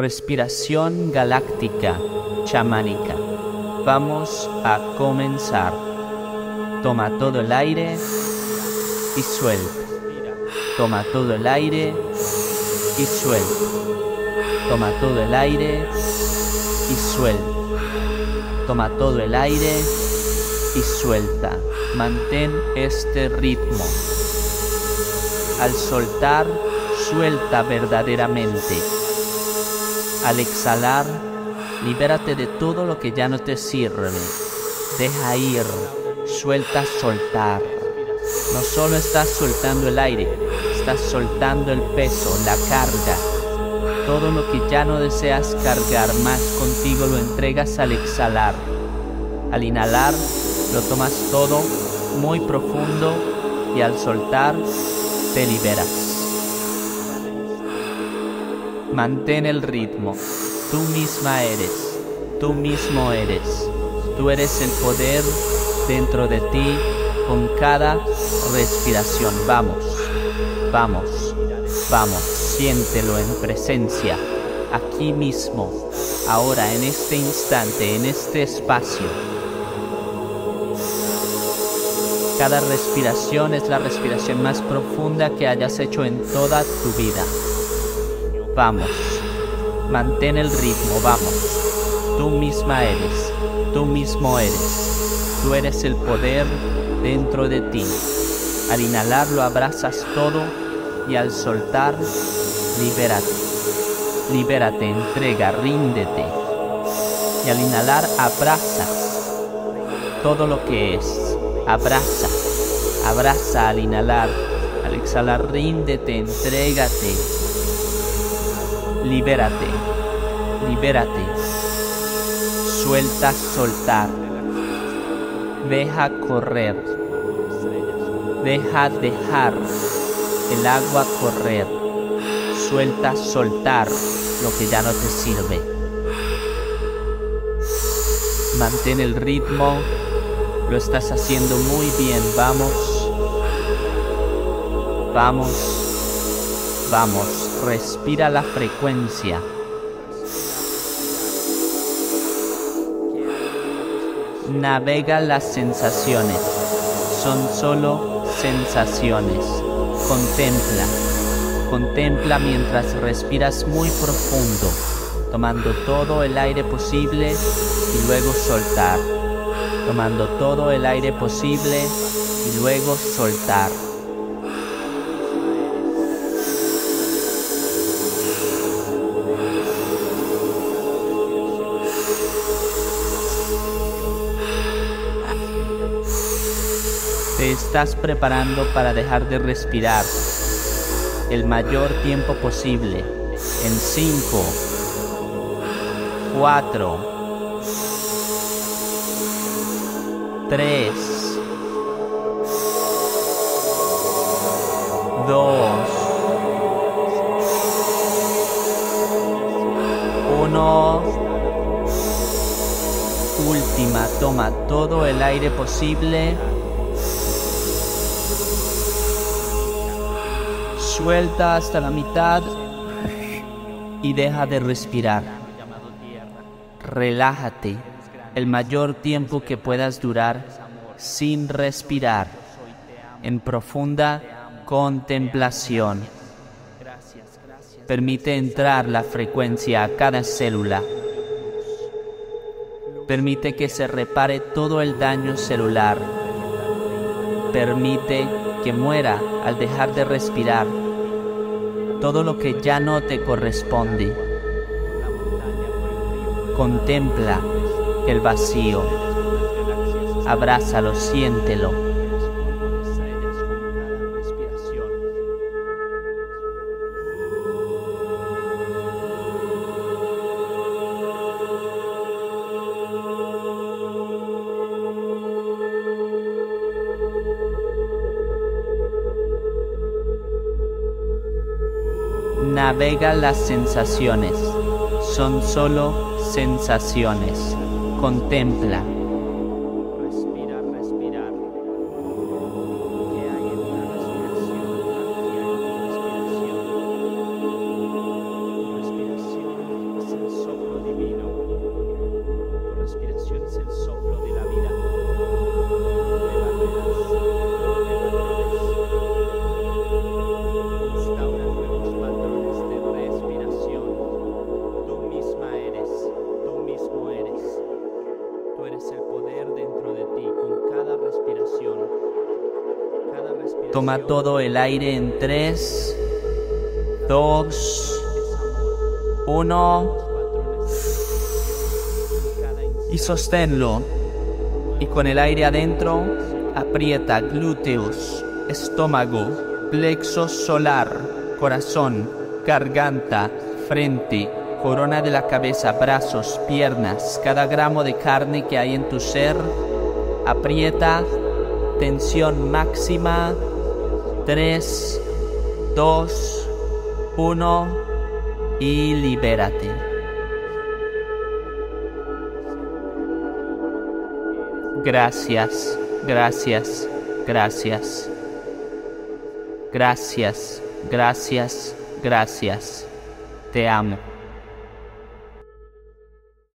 Respiración galáctica chamánica. Vamos a comenzar. Toma todo el aire y suelta. Toma todo el aire y suelta. Toma todo el aire y suelta. Toma todo el aire y suelta. Mantén este ritmo. Al soltar, suelta verdaderamente. Al exhalar, libérate de todo lo que ya no te sirve. Deja ir, suelta soltar. No solo estás soltando el aire, estás soltando el peso, la carga. Todo lo que ya no deseas cargar más contigo lo entregas al exhalar. Al inhalar, lo tomas todo muy profundo y al soltar, te liberas. Mantén el ritmo. Tú misma eres. Tú mismo eres. Tú eres el poder dentro de ti con cada respiración. Vamos, vamos, vamos. Siéntelo en presencia. Aquí mismo. Ahora, en este instante, en este espacio. Cada respiración es la respiración más profunda que hayas hecho en toda tu vida. Vamos, mantén el ritmo, vamos. Tú misma eres, tú mismo eres. Tú eres el poder dentro de ti. Al inhalar lo abrazas todo y al soltar, libérate. Libérate, entrega, ríndete. Y al inhalar abrazas todo lo que es. Abraza, abraza al inhalar. Al exhalar, ríndete, entrégate libérate, libérate, suelta, soltar, deja correr, deja dejar el agua correr, suelta, soltar lo que ya no te sirve. Mantén el ritmo, lo estás haciendo muy bien, vamos, vamos, vamos respira la frecuencia. Navega las sensaciones. Son solo sensaciones. Contempla. Contempla mientras respiras muy profundo, tomando todo el aire posible y luego soltar. Tomando todo el aire posible y luego soltar. Estás preparando para dejar de respirar el mayor tiempo posible. En 5, 4, 3, 2, 1. Última, toma todo el aire posible. Suelta hasta la mitad y deja de respirar. Relájate el mayor tiempo que puedas durar sin respirar en profunda contemplación. Permite entrar la frecuencia a cada célula. Permite que se repare todo el daño celular. Permite que muera al dejar de respirar todo lo que ya no te corresponde. Contempla el vacío, abrázalo, siéntelo. Navega las sensaciones, son solo sensaciones. Contempla. Toma todo el aire en 3, 2, 1 y sosténlo. Y con el aire adentro, aprieta glúteos, estómago, plexo solar, corazón, garganta, frente, corona de la cabeza, brazos, piernas, cada gramo de carne que hay en tu ser. Aprieta, tensión máxima. 3, 2, 1 y libérate. Gracias, gracias, gracias. Gracias, gracias, gracias. Te amo.